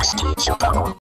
Nasty Choco.